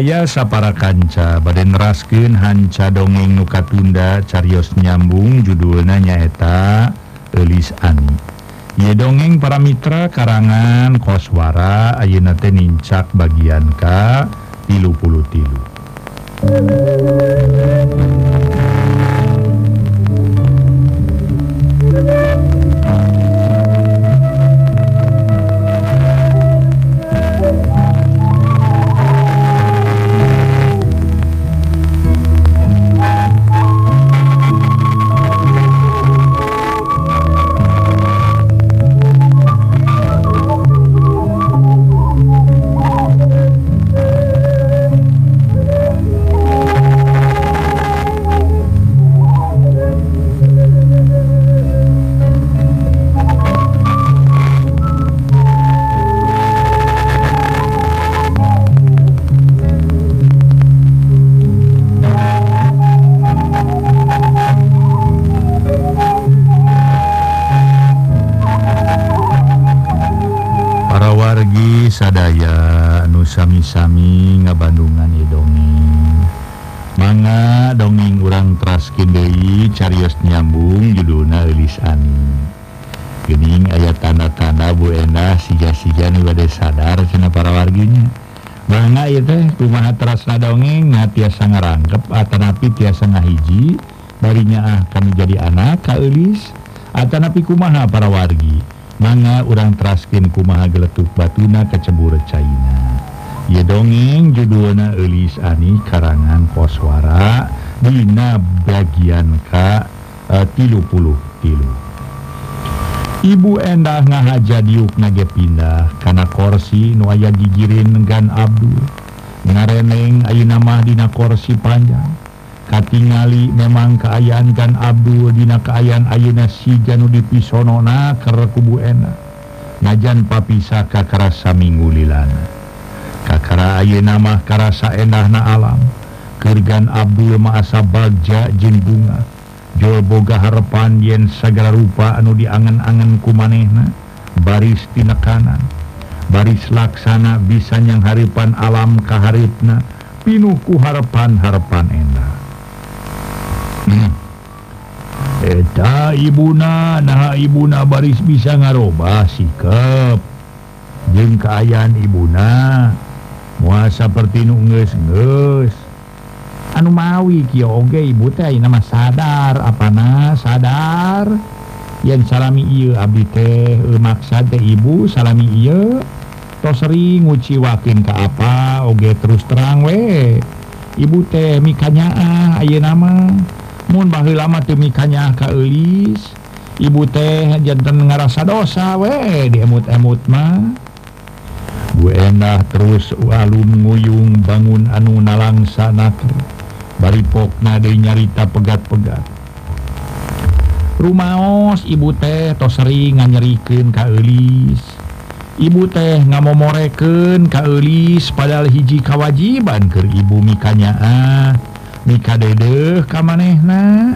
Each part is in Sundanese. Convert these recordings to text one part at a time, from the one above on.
budaya sapara kanca Baden raskin hanca dongeng nuka tunda carios nyambung judul nanyaeta Elis Ani. Ye dongeng para mitra karangan koswara Ayenate nincak bagian ka tilu tilu. Manga dongeng urang traskin Dewi carios nyambung judulna lilisan Gening ayat tanda-tanda Bu Endah sija-sija nih badai sadar cina para warginya. Bangga ya teh kumaha terasa dongeng nah tiasa ngarangkep atanapi tiasa ngahiji barinya ah kami jadi anak Elis atanapi kumaha para wargi. Manga urang traskin kumaha geletuk batuna kecebur caina. Ye dongeng judulna Elis Ani karangan koswara Dina bagian K eh, uh, tilu Ibu endah ngahaja diuk nage pindah karena korsi nuaya gigirin gan Abdul. Ngareneng ayu mah dina korsi panjang. Katingali memang keayaan gan Abdul dina keayaan Ayeuna si Janu dipisonona ke kubu enak ngajan papisa kakarasa minggu lilana. kakara nama karasa enahna alam. Kergan Abdul maasa Bagja jendunga Jol boga harepan yen segala rupa anu diangan-angan ku manehna baris tina kanan baris laksana bisa yang haripan alam kaharipna pinuku harepan harepan endah hmm. Eta Ibuna nah Ibuna baris bisa ngaroba sikap jeng keayaan Ibuna. puasa seperti nunggus anu mawi Kioge ibu teh nama sadar. Apa nah sadar? Yang salami iu Abi teh maksad teh ibu salami iya tos sering nguciwakin ke apa oge terus terang we. Ibu teh mikanya ah ayo nama mun bahu lama tuh mikanya ka eulis. Ibu teh jantan ngerasa dosa we diemut-emut mah. Buenah terus walum nguyung bangun anu nalang sanak bari pokna deui nyarita pegat-pegat. Rumaos ibu teh tos sering nganyerikeun ka eulis. Ibu teh ngamomorekeun ka eulis padahal hiji kawajiban ke ibu mikanya ah. Mika dedeh ka manehna.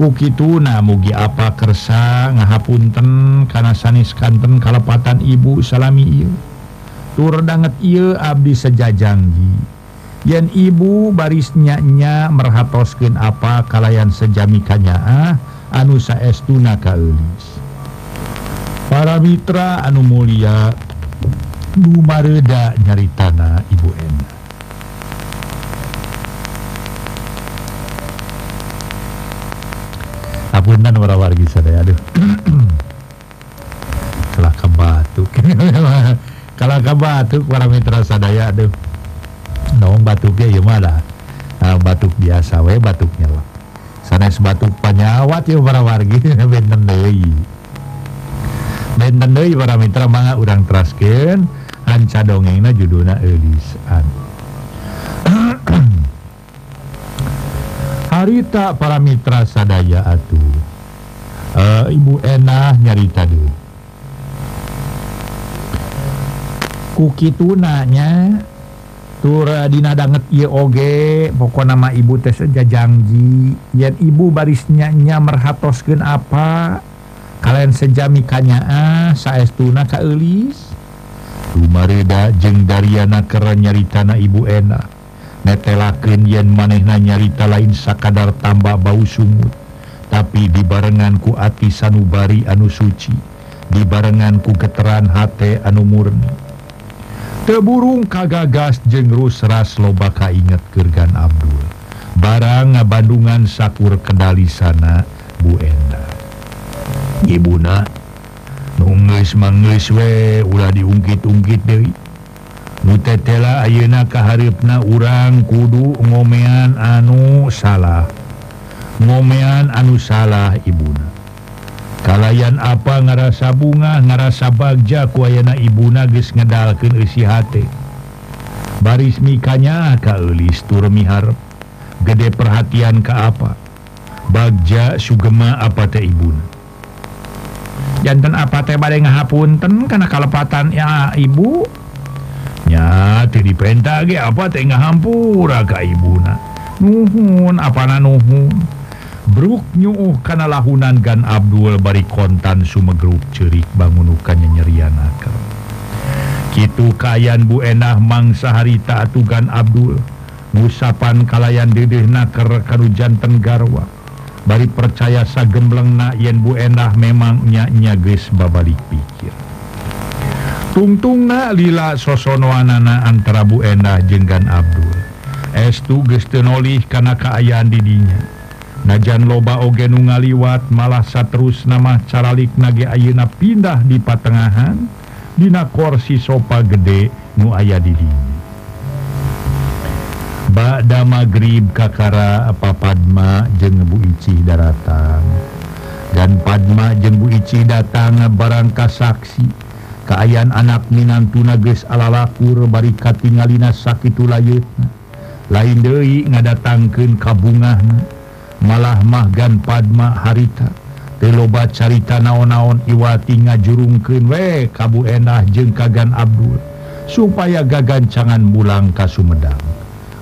Kukituna mugi apa kersa ngahapunten kana sanis kanten kalepatan ibu salami ieu. turdanget ieu Abdi sejajangi, yen ibu barisnya barisnyanya merhatoskin apa kalayan sejami kanyaah anu saestuna kalis para Mitra anu Mulia Dumareda nyaritana Ibu enak apunten para wargi sadaya aduh. Telah kebatu kalah ke batuk para mitra sadaya aduh naon batuknya ya malah. Nah, batuk biasa we batuknya lah. Sanes batuk panyawat ya para wargi. Benten deui benten deui para mitra mangga urang teraskeun hanca dongengna judulna Elis an. Harita para Mitra sadaya atuh uh, Ibu enak nyarita dulu kuki tunanya ieu Yoge pokok nama ibu teh saja janji yen ibu barisnyanya merhatoskeun apa kalian sejami ah saya tuna Kalis Lumareda jeng Dariana keren nyaritana ibu enak netelaken yen manehna nyarita lain sakadar tambah bau sumut. Tapi dibarenganku ati sanubari anu suci. Dibarenganku keteran H anu murni. teburung kagagas jengrus ras lobaka inget Kergan Abdul. Barang ngabandungan sakur kendali sana Buenda Ibuna nunges manges we ulah diungkit-ungkit Dewi mutetela ayeuna kaharipna urang kudu ngomean anu salah. Ngomean anu salah Ibuna. kalayan apa ngarasa bunga ngarasa bagja kuayana ibu nagis ngedalken isi hati baris mikanya tur turmihar gede perhatian ke apa? Bagja sugema apa teh ibuna? Jantan apa teh badai ngahapunten karena kalepatan ya ibu? Nya teh diperintah ge apa teh ngahampura ka ibuna? Nuhun apa nuhun? Bruk nyuuh kana lahunan gan Abdul bari kontan sumegrup cerik bangunukannya nyerian akal. Kitu kayan Bu enah mangsa harita atugan Abdul. Musapan kalayan dedeh naker kanu janten garwa bari percaya sagembleng na yen Bu enah memang nya-nya geus babalik pikir. Tungtung na lila sosonoanana antara Bu enah jenggan Abdul. Estu geus teu nolih kana kaayaan didinya najan loba ogenu ngaliwat malah terus nama caralik nage Ayeuna pindah di patengahan. Dina korsi sopa gede nu aya di dinya. Bada magrib kakara apa Padma jeng Bu Ici daratan dan Padma jeng Bu Ici datang barangka saksi. Keayaan anak minantuna geus alalakur bari katingalina sakit layu lain Dewi ngadatangkan kabungahnya malah mahgan Padma harita. Teloba carita naon-naon Iwati ngajurungken we Kabu enah jeung kagan Abdul. Supaya gagancangan mulang ka Sumedang.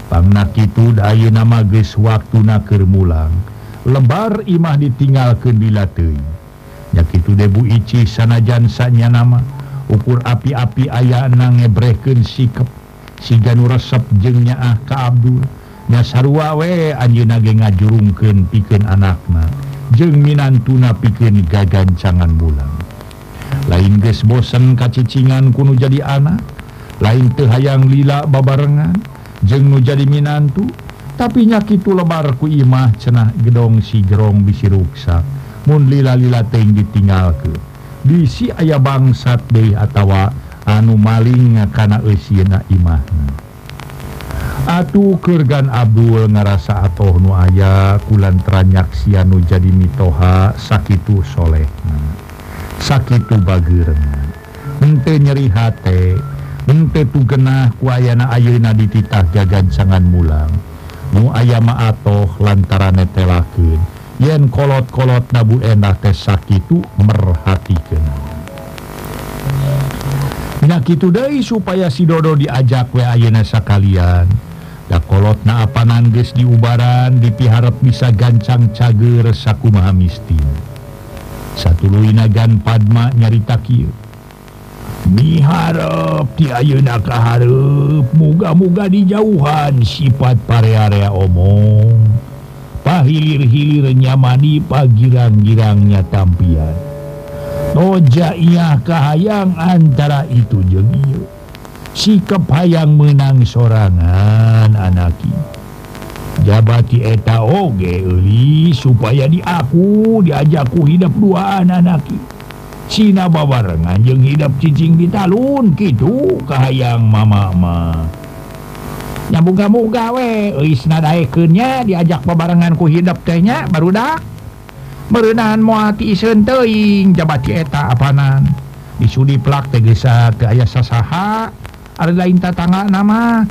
Pangnak itu Ayu nama ges waktu naker mulang. Lebar Imah ditinggal kedilati yakitu debu Ici sanajansanya nama. Ukur api-api aya nang ngebreken sikap sigannu resep jengnyaah ka Abdul. dasarwawe Anjuna ge ngajurungkeun piken anakna. Jeng Minantuna piken gagancangan bulan. Lain geus bosen kacicingan kuno jadi anak. Lain tehhaang lila babarengan. Jeung nu jadi Minantu. Tapi nyakitu lebarku Imah cenah gedong si jerong bisi ruksa mun lila-lila teng ditinggal ke bisi ayah bangsat deh atawa anu maling kana eusieuna Imahna. Atuh Kergan Abdul ngerasa atau nu aya kulanranyak sianu jadi mitoha sakit Soleh. Sakit Bagir ente nyeri hate tugenah kuayana Ayeuna dititah gagancangan mulang. Nu ayama atoh lantaran netelakin yen kolot-kolot nabu enak teh sakit merhatikan. Nah gitu deh supaya si Dodo diajak we ayeuna sakalian. kolot naapa nangges diubaran dipiharap bisa gancang cager saku mahamistin satu Luinagan Padma nyarita kiyo. Miharap ti tiayuna kaharep muga-muga dijauhan sifat pare-area omong pahilir-hilir nyamani pagirang-girangnya tampian Toja iya kahayang antara itu ieu. sikap hayang menang sorangan anaki. Jabati eta oge Uli supaya diaku diajakku hidup dua anaki. Cina babarengan jeung hidup cicing di talun gitu kayang mamama nyambung-kamu gaweisnya diajak pebarenganku hidup tehnya barudak merenahan muhati senteing jabati eta apanan. Disudi plak tegesa ke ayah sasaha. ada lain tatangga nama.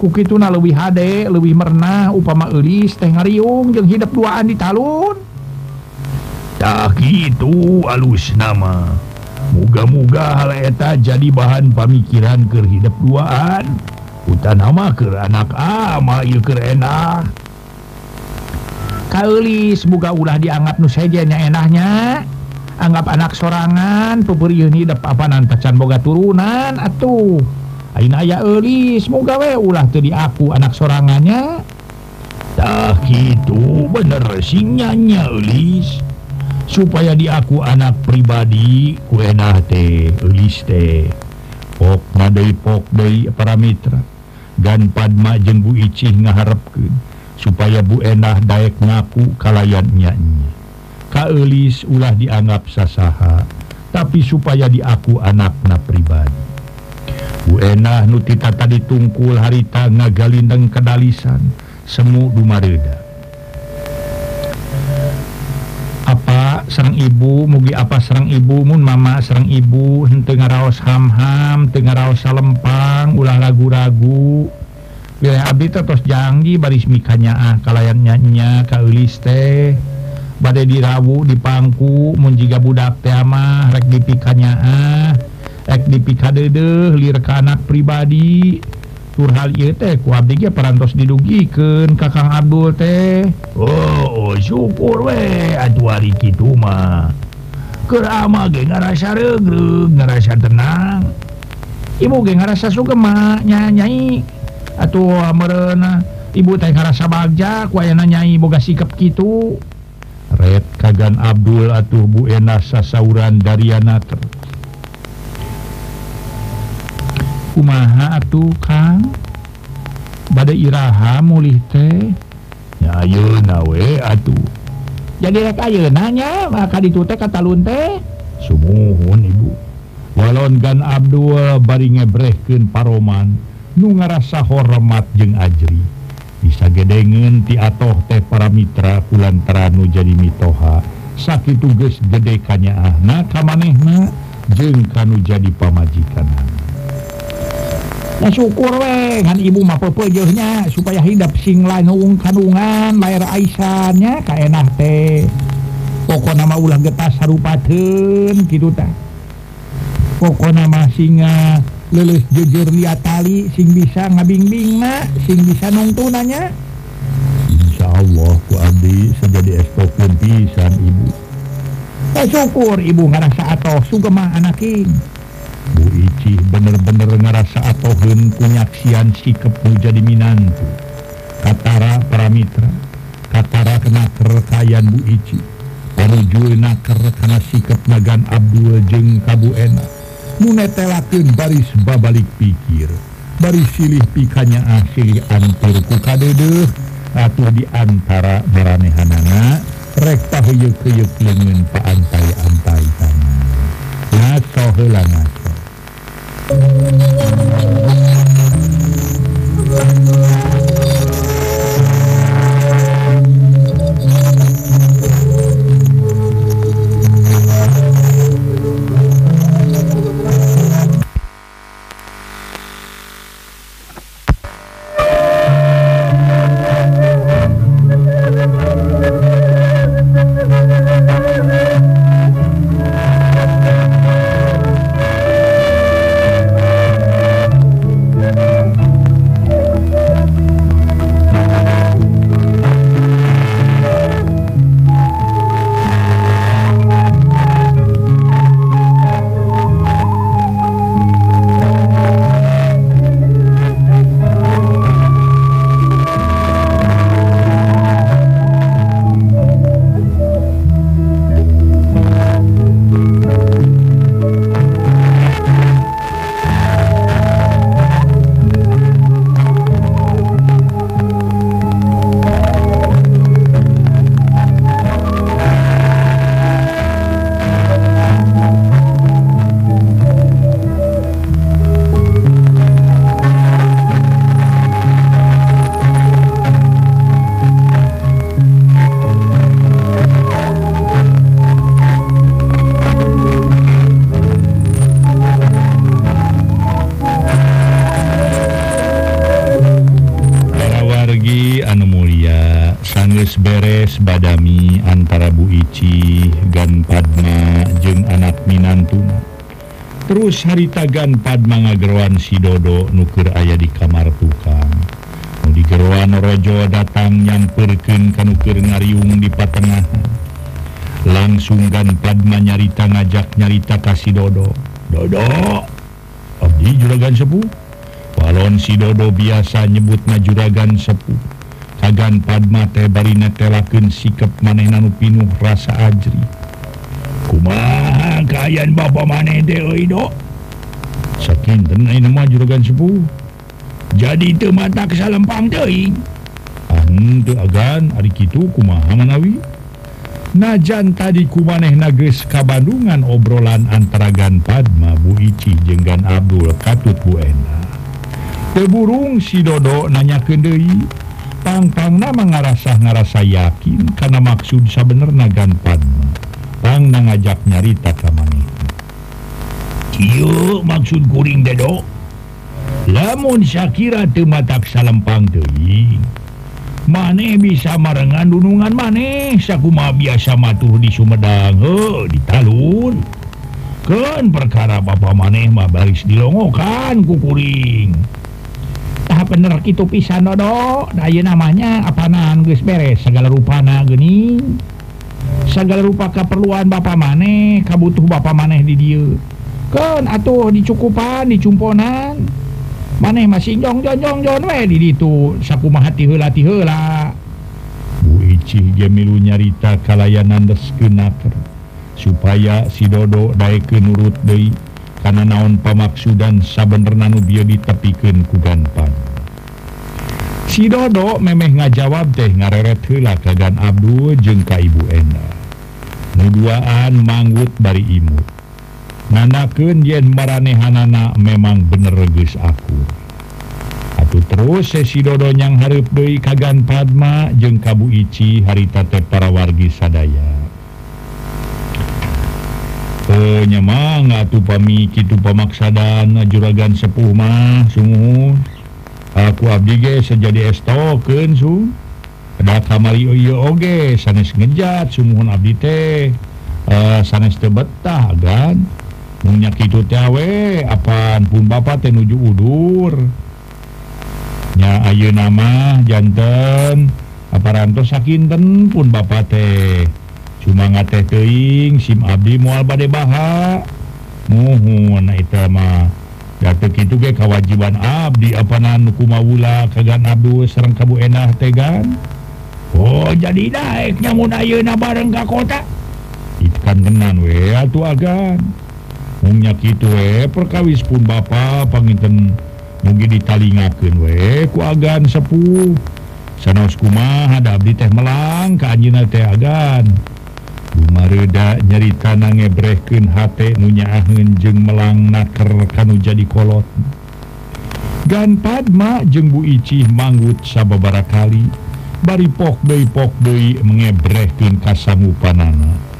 Kuki leuwih lebih leuwih lebih merenah upama Elis teh ngariung jeung hidup duaan di talun. Tak itu alus nama. Muga-muga hal eta jadi bahan pamikiran ke hidup duaan. Hutan nama ke anak ah, ama il ke enak. Kalis buka ulah dianggap nu sajanya enaknya anggap anak sorangan peberi ini dep apa nantacan boga turunan atuh. ayalis semoga we ulah tadi aku anak sorangannya. Tak gitu bener sinyanya Elis supaya di aku anak pribadi kuenah teh Elis teh pok ngadai pok dari para mitra dan Padma jeng Bu Icih ngaharapkan supaya Bu Enah daek ngaku kalayan nyanyi. Ka Elis ulah dianggap sasaha tapi supaya di aku anakna pribadi. Uenah nutita tadi tungkul harita ngagalindeng kedalisan. Semu dumareda. Apa Serang ibu mugi apa Serang ibu Mu mama Serang ibu Tenggaraos hamham Tenggaraos salempang ulah ragu-ragu. Wilayah Abdi terus janji baris mikanya ah kalian nyanyinya kaliste badai dirawu dipangku mun jiga budak tema rek dipikanya ah ek dipikadede lirka anak pribadi. Turhal teh kuabdi perantos ka kakang Abdul teh. Oh, oh syukur we atuh ari kitu mah. Kerama ge ngerasa regreg ngarasa tenang. Ibu ge ngarasa sugema nya nyai atau merena ibu teh ngarasa bagja kuayana nyai boga sikap gitu Red kagan Abdul atuh Bu Ena sasauran Dariana ter kumaha atuh Kang? Badai Iraha mulih teh? Ayo nawe atuh. Jadi ayo nanya maka ditute kata ditu teh? Sumuhun ibu. Walon gan Abdul bari ngebrehkeun paroman nu ngarasa hormat jeung ajri. Bisa gedengen ti atoh teh para mitra kulantara nu jadi mitoha. Sakit tugas gede kanyaahna ka manehna jeung kanu jadi pamajikan syukur kan ibu mah pepejohnya supaya hidup sing lain hung kandungan layar aisannya kaenah teh. Pokok nama ulah getas harupaten gitu tak pokok nama singa ah, lulus jujur lihat tali sing bisa ngabingbing mah sing bisa nungtunannya Insya Allah ku abdi sejadi estokin pisan ibu. Ya syukur ibu ngerasa atau sugemah anaking Buci bener-bener ngerasa atau hun punyaksian sikepmu jadi Minantu. Katara paramira Katara kena kerekayan Bu Ici. Penju naker karena sikap nagan Abdul jeng Kabu enak. Munetelken baris babalik pikir. Baris silih pikanya asli anturku kadede atau di antara meranehanana. Rekta huyuk keyuk lengan Pak antai-antai sana Nato helangan Thank you. kaganpad padmangagerwan Sidodo nukir ayah di kamar tukang. Mau Rojo datang nyamperken kanukir ngariung di patengahan. Langsung Padma nyarita ngajak nyarita kasih Dodo. Dodo! Abdi juragan sepuh. Balon Sidodo biasa nyebut majuragan sepuh. Kagan Padma teh barina telaken sikap manenan pinuh rasa ajri. Kumaha kayaan bapa maneh deo sakintenjuruganpuh jadi itu mata kesampang agan itu manawi? najan tadi kumaneh ka Bandungan obrolan antaragan Padma Buici jenggan Abdul Katut Buena Si Dodo nanya Kendei tangtang nama ngarasah ngarasa yakin karena maksud sabenerna nagan Padma. Pangna ngajak nyarita ka Iu, maksud kuring dedo lamun Shakira temata salampang Dewi maneh bisa marengan dunungan maneh sakuma biasa matuh di Sumedang he, di talun. Kan perkara Bapak maneh mah baris dilongokan kukuring tahap bener itu pisan dodo. Daya namanya apanan guys beres? Segala rupana geni segala rupa keperluan Bapak maneh kabutuh Bapak maneh di dia kan atuh dicukupan dicumponan maneh masih jong jong jong di itu sakumahati helati hela Jamilu nyarita kalayanan deskenaker supaya si Dodo daike nurut Dei karena naon pamaksudan sabenernanu bio ditepiken kuganpan Si Dodo memeh ngajawab teh ngareret hela kagan Abdul jengka Ibu enak nuduaan manggut dari imut nanaken yen maranehanana memang bener regis aku. Atuh terus sesi dodonyang Harp Dei kagan Padma jeung Kabu Ici haritate para wargi sadaya. Penyemanga tuh pami Kitu pemaksadan juragan sepuma sungguh. Aku Abdi sejadi estoken su. Ada kamari oge sanes ngejat sumuhun Abdi teh. Uh, sanes tebetah kan punya itu tewe apaan pun Bapak tenuju udurnya Ayu nama jantan aparanto sakinten pun Bapak teh. Cuma ngate teing SIM Abdi mual badai baha. Mohon itama datuk itu ge kewajiban Abdi apanan kumawula kagan Abdul serang kabu enak tegan Oh jadi naiknya mau Ayeuna bareng ka kota. Ikan tenan we tuh agan. mungnyaki we eh. perkawis pun ba panginten mungkin ditalingaken we eh. kugan sepuh sanos ada Abdi teh melang keanjina tegan Umarda nyarita na ngebreken H nunyaen jeng melang naker kanu jadi kolot. Gan Padma jeng Bu Ici manggut sababara kali. Bari pok Dei pok Dei mengebreken kasamu panana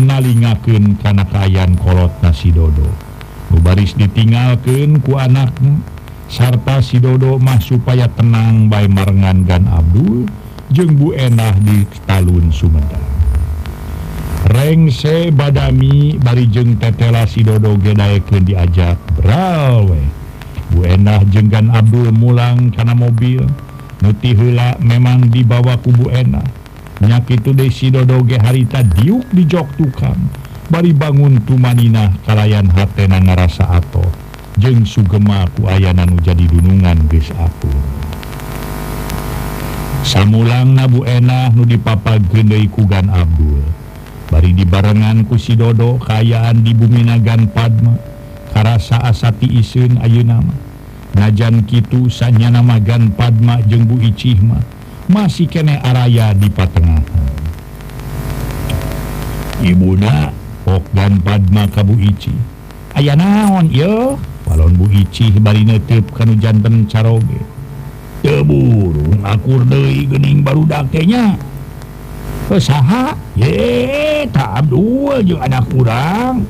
nalingaken karena kayan kolot nasidodo Lubaris ditinggalkan ku anakna sarta Sidodo mah supaya tenang bae marengan Gan Abdul jeung Bu Enah di Talun Sumedang. Rengse badami bari jeung Tetela Sidodo Gedaeken diajak Brawe. Bu Enah jenggan Abdul Mulang karena mobil. Nuti hela memang dibawa kubu enak nyaki itu dodo ge harita diuk di jok tukang. Bari bangun tumanina kalayan hatena ngarasa atau jeng sugema ku ayanan jadi dunungan geus aku. Samulang nabu enah nu dipapa gendei kugan Abdul. Bari dibarengan ku si Dodo kaayaan di Buminagan Padma. Karasa asati isun ayu nama najan Kitu sanya namagan Padma jeng Bu Icihma masih kene araya di Patengah Ibuna Okgan Padma Kabuici Ayah naon yo balon Buici netip kanu jantan caroge Teburung akur deui gening baru dakenya nya. Saha ye tak Abdul jeung anak kurang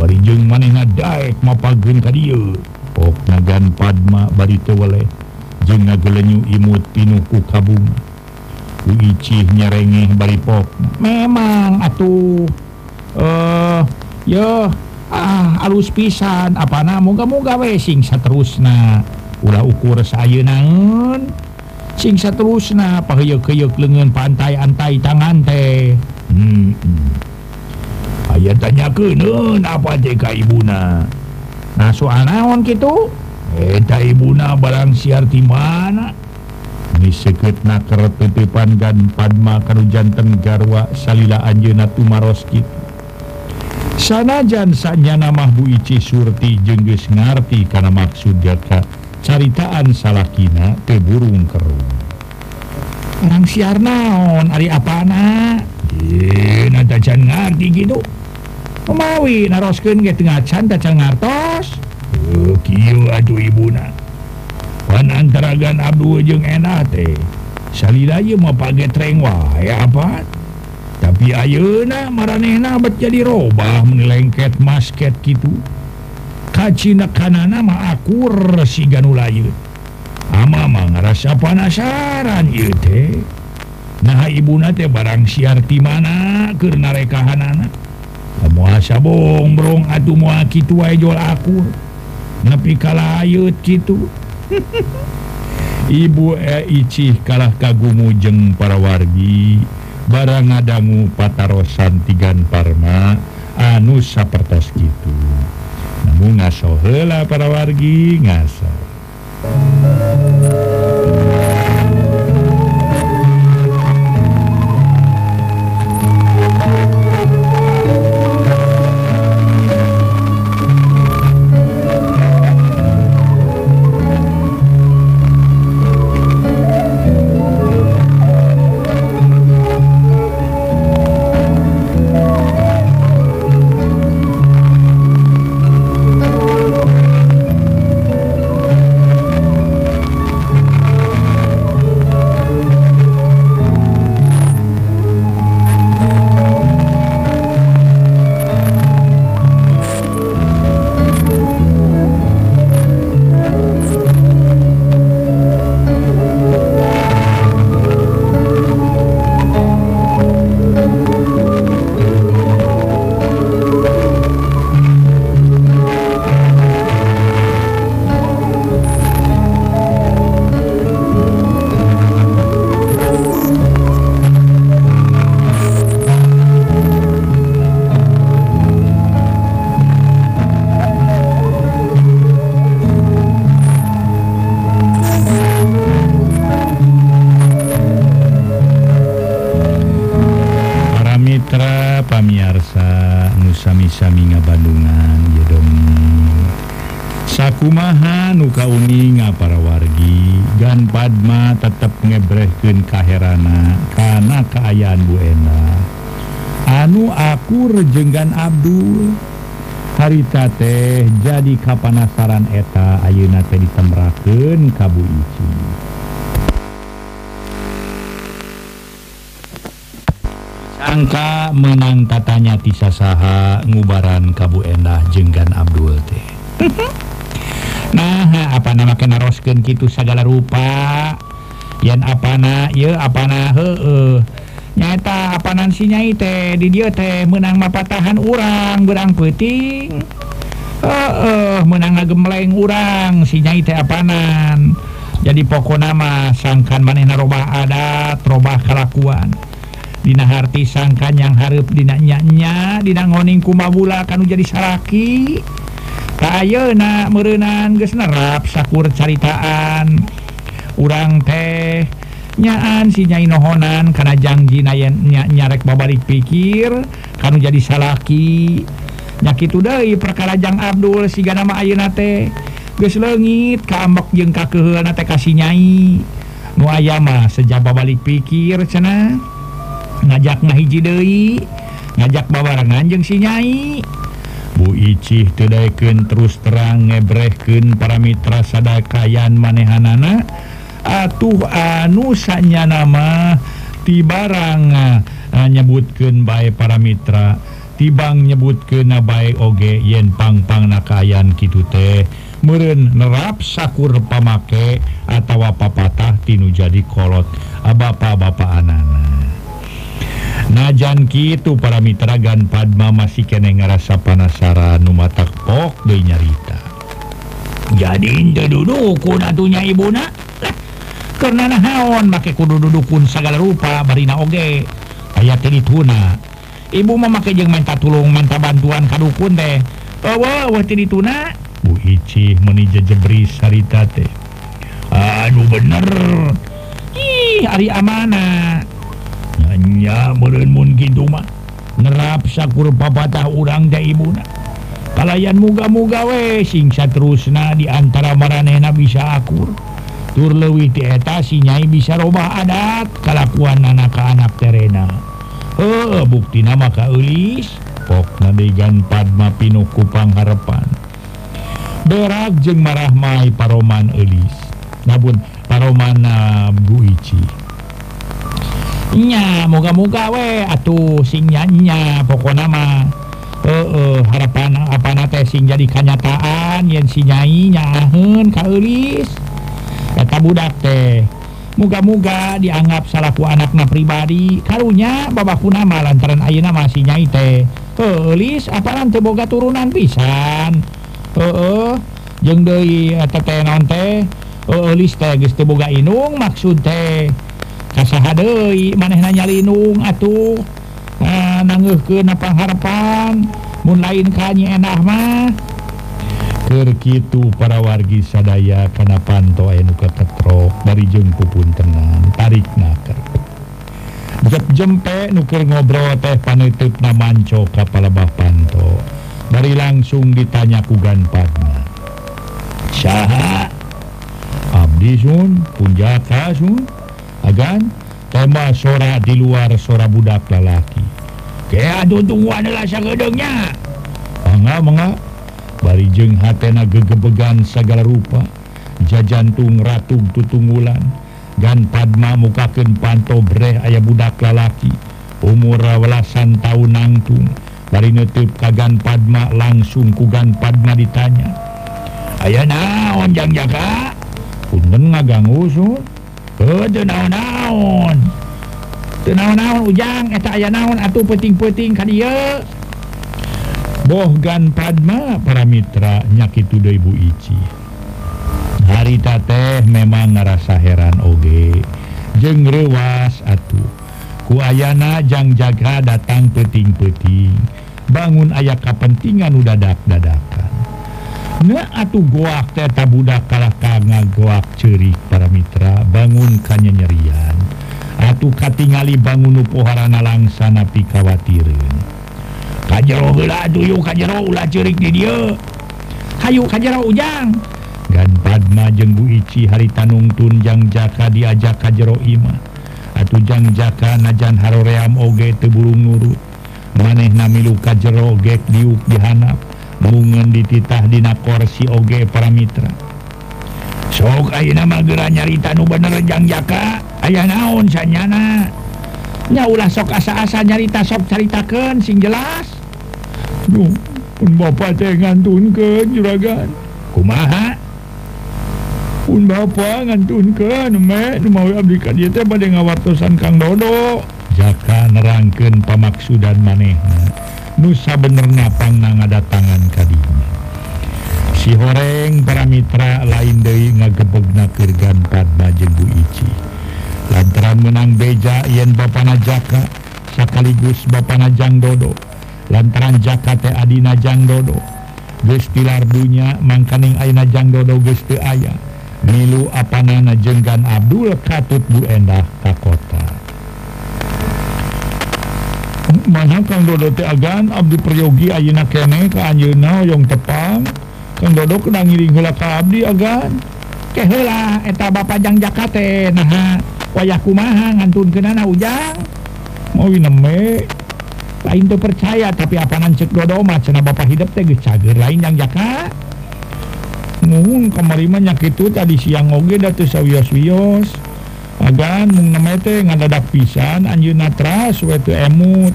Bari jeung manehna daek mapageun ka dieu. Ok nagan Padma bari teu weleh. jeung ngagelenyu imut pinuh ku kabung. Nyarengeh bari baripok memang atuh ah, eh uh, yo ah alus pisan. Apana moga-moga we sing saterusna ulah ukur sayeunangeun sing saterusna paheuyeuk-heuyeuk leungeun pantai-antai tangan teh hmm. hmm. Aya tanyakeun apa teh ka ibuna nah soal naon kitu? eta Ibuna barang siarti mana? Diseket naker titipan dan Padma Karu jantan garwa Salila Anjena Tumaroski. Sana jansanya bu ici Surti jengges ngerti karena maksud jaka caritaan salahkina keburung keru orang siar naon Ari apana? Ye, ngerti gitu memawi naroskeun ge tengah can tacan ngartos. Ibuna. Antaragan Abdul jeung enate saliryu mau pakai ya apa tapi Ayeuna marehna abad jadi robah menlengket masket gitu kacina kanan nama akur si Ganulayu ama ngerasa panasaran yute nah ibuna teh barang siarti mana keur narekahanana anak kamu asa bongrong aduh mau gitu wae jol akur. nepi kalayut gitu. Ibu eh, Eicih kalah kagumu jeng para wargi barang ngadanggu patarosan tigan Parma. Anu sapertos gitu. Namun ngasohela para wargi ngaso Mitra pamiarsa nusami-sami nga Bandungan Jedong Sakumaha nuka uning nga para wargi gan Padma tetap ngebrehkeun kaherana kana kaayaan Bu Ena. Anu akur jenggan Abdul. Harita teh jadi kapanasaran eta ayeuna teh ditemrakeun ka Bu Ici. angka menang katanya tisasaha ngubaran Kabu Endah jenggan Abdul teh. Nah apa nama narosken gitu segala rupa yang apa na ya apa na he, he. nyata apa nansinya teh di dia teh menang mapatahan urang berang peting eh uh, menang gemleng si nyai teh apanan. Jadi pokok nama sangkan manehna robah adat robah kelakuan Dina Harti sangkan yang harap dina ngoneng kumabula kan jadi saraki. Kayeuna merenan gesnerap sakur caritaan. Urang teh nyaan sinyai nohonan karena janji nayen ny nyarek babalik pikir kamu jadi salaki nyakit perkara perkarajang Abdul siga nama Ayeuna teh geus leungit kaambek jeung kakeheulna teh kasinyai nu aya mah sejak babalik pikir cenah. ngajak ngahiji Dewi ngajak bawarangan jeng sinyai Bu Icih tedaiken terus terang ngebreken para mitra sadakayan manehanana. Atuh anusanya nama tibarang ah, nyebutken baik para mitra tibang nyebut ke nabai oge yen pangpang nakayan gitu teh. Meren nerap sakur pamake atau papatah tinu jadi kolot abapa-bapak anana najan gitu para Mitragan Padma masih kene ngerasa panasaran numatak pok dari nyarita. Jadi dudukun atunya ibuna? Lah karena nahaon make kudu dudukun segala rupa barina oge. Ayat ini tuna ibu memakai jeng minta tulung minta bantuan kadukun deh oh wah wah tini tuna Bu hici menija jebri sarita teh. Aduh bener. Ih hari amanah hanya merenmun mah nerap sakur papatah urang Daibuna kalayan muga-muga we singsa terusna diantara marehna bisa akur. Tur lewi dietasi nyai bisa robah adat kelakuan anak-anak terena. Eh bukti nama kaulis pok nadegan Padma pinuh Kupang Harepan berak jeng marah mai paroman Elis namun paromana uh, Buici nya moga-moga we atuh sinyanya pokok nama eh uh, uh, harapan apa teh sing jadi kenyataan yen sinyai nyaheun ka eulis. Eta budak teh muga-muga dianggap salaku anakna pribadi. Karunya babaku nama lantaran ayeuna mah sinyai teh eulis apalan teh boga turunan pisan. Heeh uh, jeung deui eta teh eulis teh geus teh boga inung maksud teh. manehna nyalinung atuh. Ah, Nangge ke apa harapan? Mun lain kanyi enakmahkerkitu para wargi sadaya karena panto enuka ketrok dari jengku pun tenang tarik naker Buket jempek nuker ngobrol teh panutup namanco kapal panto dari langsung ditanya kugan Padma Syaha? Abdi Sun Punjaka Sun? agan tema sora di luar sora budak lalaki kayak tungguan adalah sagedengnya manga manga barijeng hatena gegebegan segala rupa. Jajantung ratung tutunggulan gan Padma mukaken pantobre ayah budak lalaki umur welasan tahun nangtung. Dari nutup kagan Padma langsung kugan Padma ditanya. Ayah naon jang jaga. Punten ngagang usul Oh, naon-naon naon-naon ujang? Eta aya naon atau peting-peting ka dia? Bohgan Padma para Mitra nyakitu deui Ibu Ici. Harita teh memang ngerasa heran oge. Jeung rewas atuh ku ayana jang jaga datang peting-peting bangun aya kepentingan udah dadak dadakan nah atuh goak teh tabudak kalah kanga goak cerik. para Mitra bangun kannyerian atuh katingali bangun upoharana langsana pikawatirin ujang. Dan Padma jenggu Ici hari Tanung Tunjang Jaka diajak Kajero Imah atujang Jaka najan Haroream Oge teburung nurut. Maneh nami luka jero gek diuk dihanap. Mungen dititah dina korsi Oge para Mitra. sok nama nyarita nu benerjang jaka. Ayaah naon sanyana nyaulah sok asa-asa nyarita sok caritaken sing jelas. Pun bapak teh ngantunkeun juragan. Kumaha? Pun bapak ngantunkeun ke nu mawi abdi ka teh bade ngawartosan Kang Dodo. Jaka nerangkeun pamaksudan manehna. Nu sabenerna pangna ngadatangan ka si horeng para Mitra lain Dewi ngagebegna Kirganpat Bajenggu Ici. Lantaran menang beja yen bapak najaka sekaligus bapak najang Dodo. Lantaran Jaka te Adina Jang Dodo. Gestilar dunya mangkaning Aina Jang Dodo gesti ayah milu apanana jenggan Abdul Katut Bu Endah kakota kang Dodo te agan abdi priyogi ayina kene ka anjeunna yang tepang? penduduk nangiri gula Abdi agan kehela eta Bapakjang Jakate nah wayah kumaha ngantun kenana ujang? Mau neme lain tuh percaya tapi apa nancek dodoma cina bapak hidup teh geus cager. Lain yang jaka Nuhun kemari mah nyakitu tadi siang oge da teu sawios-wios. Agan mung neme teh ngadadak pisan anjeunna tras we teu emut.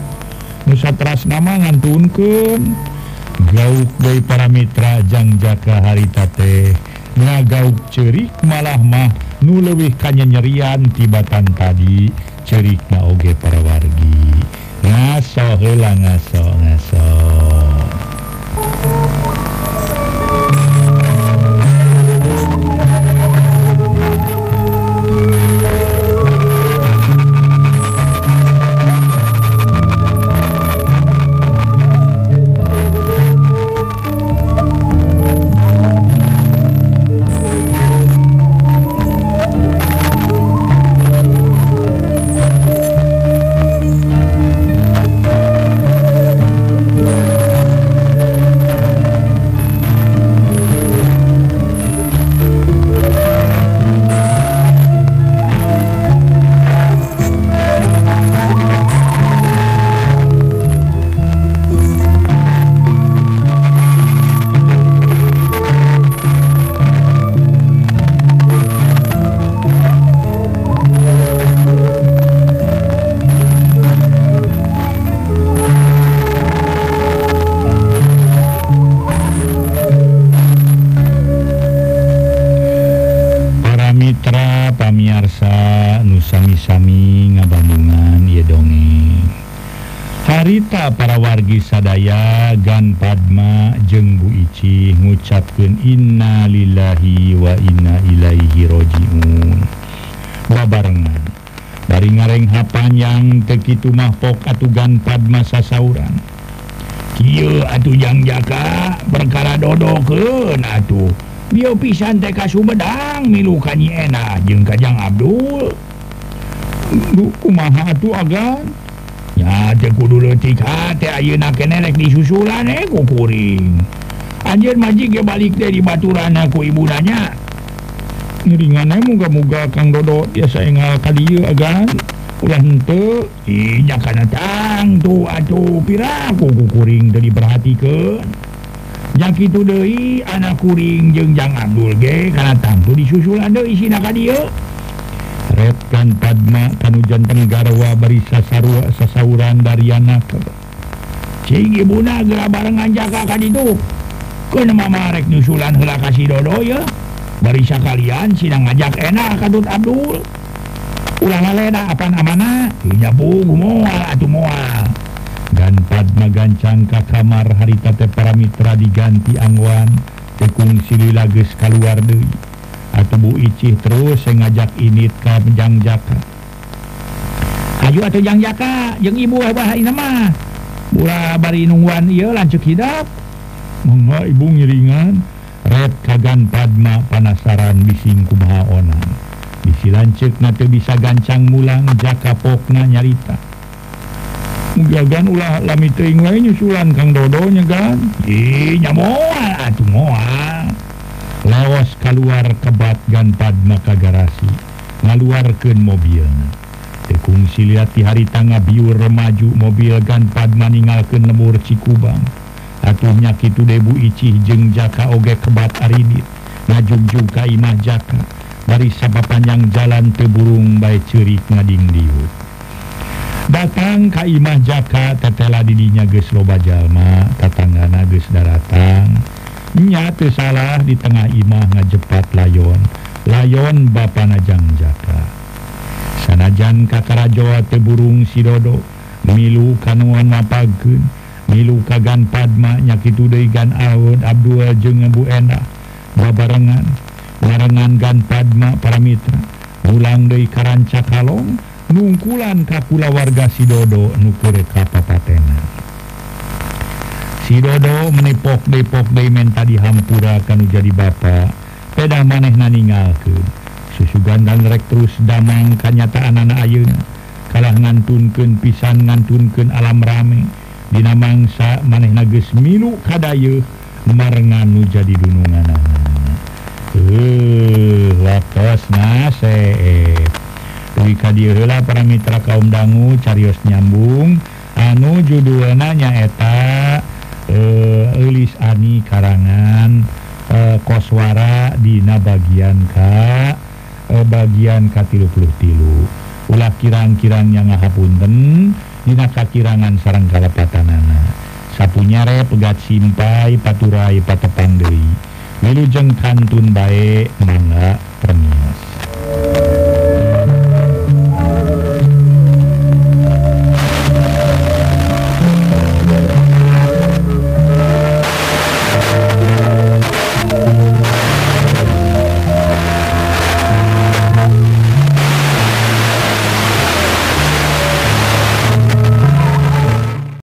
Nu satras nama ngantunkeun. Gauk dari para Mitra Jangjaka haritate ngagauk cerik malahmah nu lewih kanyenyerian tibatan tadi. Cerik naoge para wargi ngaso hela ngaso ngaso gitu mahpok atugang atuh sauran Jaka perkara dodo ke Bio pisan TK Sumedang milukanyi enak jeung Kajang Abdul. Kumaha tuh agan? Ya teku dulu tika teh ayeuna kenerek disusulan eh kukuring. Anjir majik ya balik dari baturan ku ibu nanya. ngiringannya muga-muga Kang Dodo biasa engal kali agan. Ulah henteu iya eh, kana tang tuh atuh piraku kukuring teu diperhatikeun yang kitu deui anak kuring jeung jang Abdul ge kana tangtu disusulan deui sina ka dieu Red kan Padma tanujan Garwa barisa Sarwa sasauran Daryana Cing ibuna geura barengan jaga ka ditu Kena mamarek nyusulan heula ka si Dodo ya. barisa kalian sidang ngajak enak kadut Abdul. Ulang leda apa amanah bu mual atuh mual Padma gancang ka kamar harita teh para mitra diganti angwan. Tekung sili lages keluar deui. Atuh bu icih terus saya ngajak init ka penjangjaka ayo atuh jangjaka jeung ibu wah ieu mah. Bura bari nungguan ieu lanceuk hidap. Mangga ibu ngiringan. Red kagan Padma panasaran bising kubaonan bisi lancet nate bisa gancang mulang jaka pokna nyarita. Gagan ulah lami teuing wae nyusulan Kang Dodo nyegan ih nyamoal atuh moal lawas keluar kebat gan Padma ka garasi ngaluarkeun mobilna tekung siliati hari tangga biur remaju mobil gan Padma ninggalkeun lemur Cikubang. Atuhnya kitu debu Ici jeung jaka oge kebat Aridit. Ngajungju Kaimah jaka dari sabab panjang jalan teburung baik cerik ngading diut. Datang Kaimah jaka tetela didinya gesloba Jalma Tatanggana Ges daratang. Nya salah di tengah Imah ngajepat layon layon Bapak Najang jaka. Sanajan Kakara Jawa teburung Sidodo milu kanuan mapagun milu kagan deui Gan Aun Abdul jengebu enak babarengan barengan gan Padma para mitra ulang De Karanca Kalong nungkulan kakula warga Sidodo nukure kapapatenan Sidodo menepok Depok deui menta dihampura kan jadi Bapak peda maneh naningal ke susu gandang rek terus damang kanyataan anak Ayun kalah nganunken pisan nganunken alam rame. Dina mangsa maneh nages milu kadayu Marenganu jadi dunungan uh, eh, latos nase. Dewi kadirla para mitra kaum dangu carios nyambung. Anu judulna nyaeta eh, uh, Elis Ani karangan. Uh, koswara dina bagian ka uh, bagian ka tilu puluh tilu. Ulah kirang-kirang yang ngahapunten. Dina kakirangan sarang kalapatanana. Sapunyare pegat simpai paturai patepandei Wilujeng kantun baik mangga perni